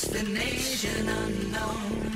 Destination unknown,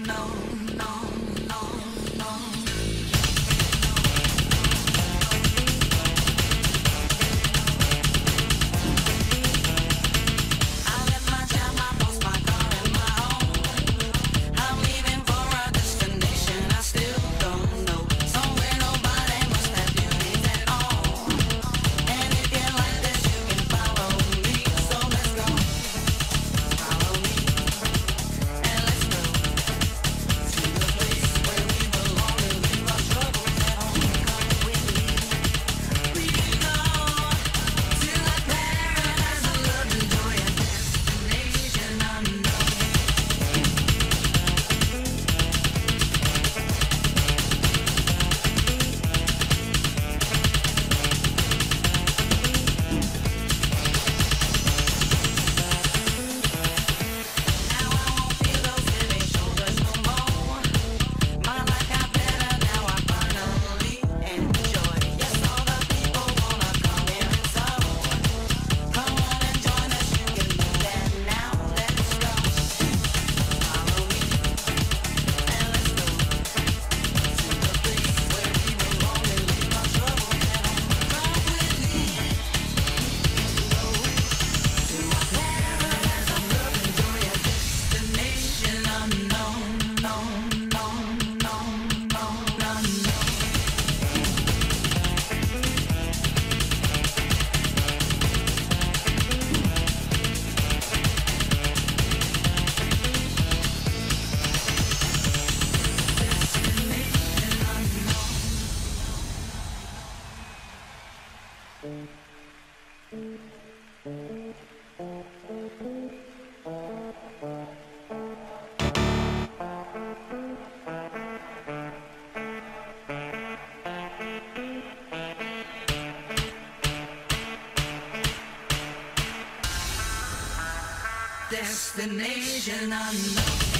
Destination unknown.